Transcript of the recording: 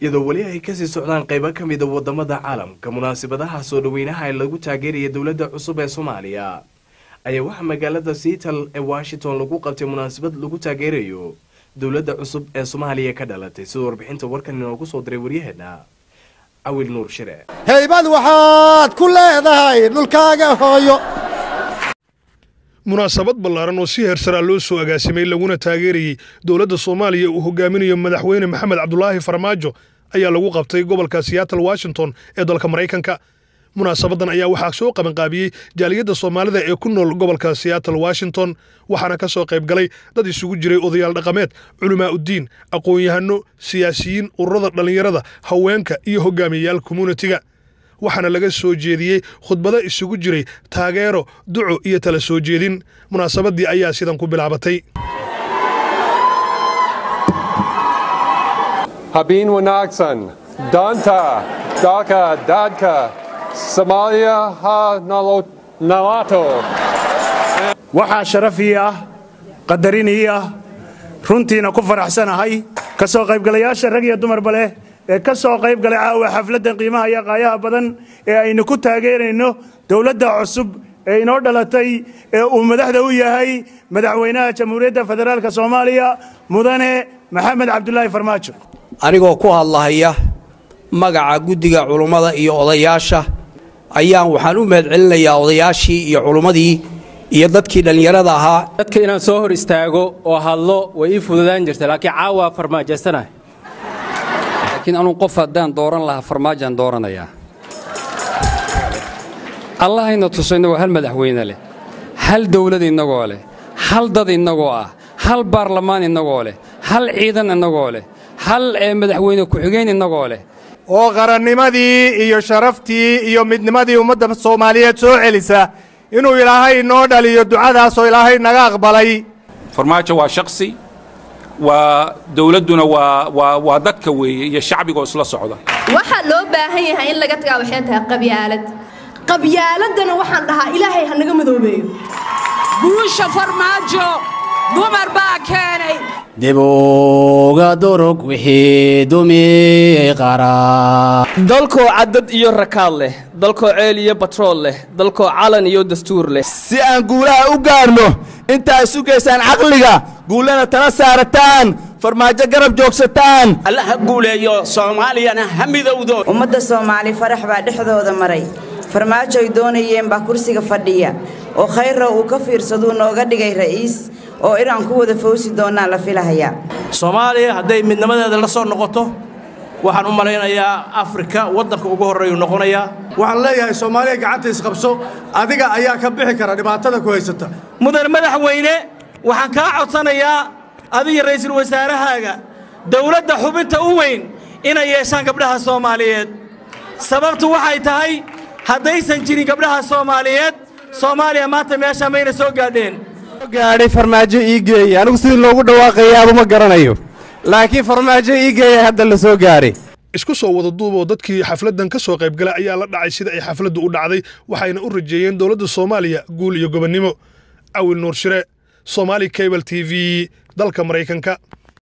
iyadoo weli ay ka sii socdaan qaybo ka mida waddamada caalamka munaasabadaha soo dhaweynaha ee lagu taageeraya dowladda cusub ee soomaaliya. Ayaa waxaa magaalada seattle ee washington lagu qabtay munaasabad lagu taageerayo dowladda cusub ee soomaaliya ka dhalatay sida warbixinta warkan inoogu soo diray waryaheena cawil nuur shire. Haybad waxaad ku leedahay dhulkaaga hooyo. Munaasabad ballaaran oo si heersaraa loo soo agaasimay laguna taageerayey dowladda soomaaliya uu hogaaminayo madaxweyne maxamed cabdulaahi farmaajo ayaa lagu qabtay gobolka seattle washington ee dalka maraykanka. Munaasabadan ayaa waxaa soo qabanqaabiyey jaaliyadda soomaalida ee ku nool gobolka seattle washington waxaana ka soo qayb galay dad isugu jiray odayaal dhaqameed culamaa uddiin aqoon-yahano siyaasiyiin ururada dhallinyarada haweenka iyo hogaamiyayaal communitiga waxaana laga soo jeediyey khudbado isugu jiray taageero duco iyo tala soo jeedin. Munaasabadii ayaa sidan ku bilaabatay Habeen wanaagsan, Danta, Daka, Dadka, Somalia ha nalato. waxaa sharaf ii ah qadarin ii ah runtiina ku faraxsanahay ka soo qaybgalayaasha rag iyo dumarba leh ee ka soo qayb galay caawa xafladdan qiimaha iyo qaayaha badan ee aynu ku taageerayno dowladda cusub ee inoo dhalatay ee uu madaxda u yahay madaxweynaha jamhuuriyadda federaalka soomaaliya mudane maxamed cabdulaahi farmaajo anigoo ku hadlahaya magaca guddiga culummada iyo odayaasha ayaan waxaan u mahadcelinayaa odayaashii iyo culummadii iyo dadkii dhallinyarada ahaa. Dadka inaan soo hor istaago oo hadlo way ii fududaan jirta laakiin caawa farmaajaysanahay laakiin anuu qof haddaan dooran lahaa farmaajaan dooranayaa. Allahayna tuso innagoo hal madaxweyne leh hal dawlad innagoo leh hal dad innagoo ah hal baarlamaan innagoo leh hal ciidan innagoo leh hal ee madaxweyne ku-xigeen innagoo leh. Oo qarannimadii iyo sharaftii iyo midnimadii ummadda soomaaliyeed soo celisa inuu ilaahay inoo dhaliyo ducadaasoo ilaahay naga aqbalay. Farmaajo waa shaksi waa dowladduna waa waa waa dadka weeye iyo shacbigoo isla socda. Waxaa loo baahan yahay in laga tagaa waxay tahay qabyaalad qabyaaladana waxaan dhahaa ilaahay ha naga madoobeeyo. Guusha farmaajo dumar baa keenay dibowga durug wixii qaraa dalkoo caddad iyo rakaad leh dalkoo ceel iyo batrool leh dalkoo calan iyo dastuur leh. Si aan guulaha u gaarno intaa isu geysaan caqliga guullana tala saarataan farmaajo garab joogsataan. Alla ha guuleeyo soomaaliyana ha midowdo ummadda soomaali farax baa dhexdooda maray. Farmaajo ay doonayeen baa kursiga fadhiya. Oo khayra uu ka fiirsaduu nooga dhigay ra'iis oo inaan ku wada fawsi doonnaan la filahayaa. Soomaaliya hadday midnimadeeda la soo noqoto waxaan u malaynayaa afrika waddanka ugu horreeyuu noqonayaa. Waxaan leeyahay soomaaliya gacanta isqabso adiga ayaa ka bixi kara dhibaatada ku haysata. Mudan madaxweyne waxaan kaa codsanayaa adiga ra'iisul wasaarahaaga dowladda xubinta u weyn inay yeeshaan gabdhaha soomaaliyeed. Sababtu waxay tahay haddaysan jirin gabdhaha soomaaliyeed soomaaliya maanta meesha mayna soo gaadheen gaadhay farmaajo ii geeyey anigu sidii loogu dhawaaqayaaba ma garanayo. Laakiin farmaajo ii geeyay hadda la soo gaadhay isku soo wada duub oo dadkii xafladdan ka soo qayb galay ayaa la dhacay sida ay xafladdu u dhacday waxayna u rajeeyeen dowladda soomaaliya guul iyo gobonnimo cawil nuur shire somaali cable t v dalka maraykanka